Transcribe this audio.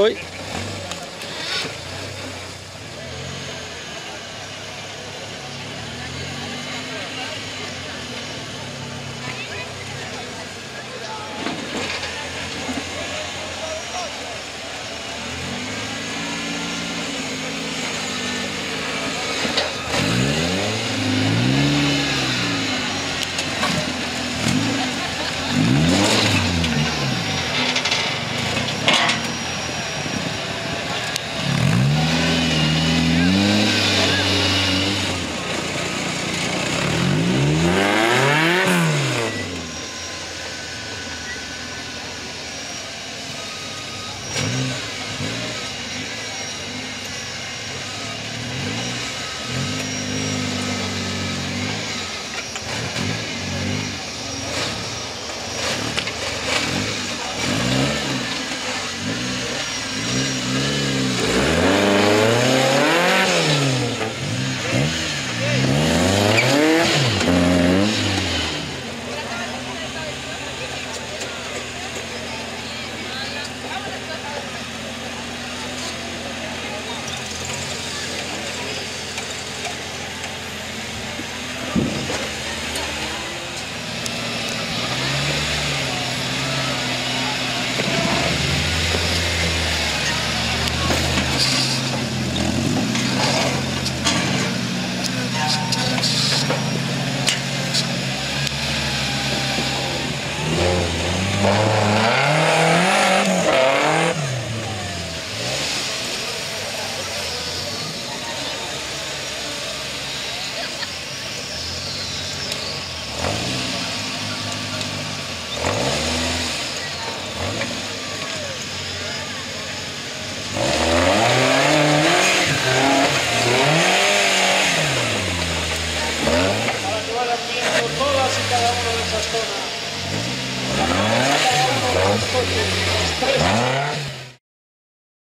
Oui. Bolsonaro.